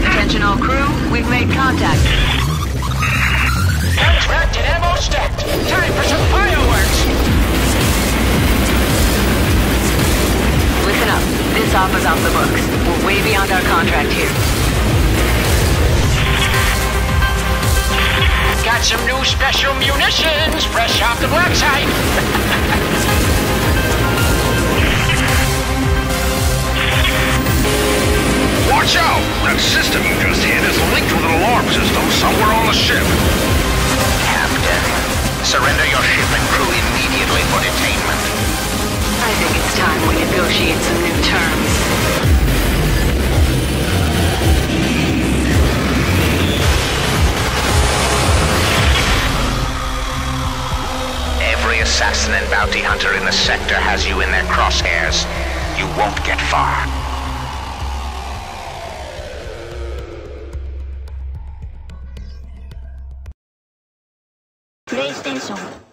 Attention all crew, we've made contact. Racked and ammo stacked. Time for some fireworks. Listen up. This offer's off the books. We're way beyond our contract here. Got some new special munitions fresh off the black site. That system you just hit is linked with an alarm system somewhere on the ship. Captain, surrender your ship and crew immediately for detainment. I think it's time we negotiate some new terms. Every assassin and bounty hunter in the sector has you in their crosshairs. You won't get far. プレイステーション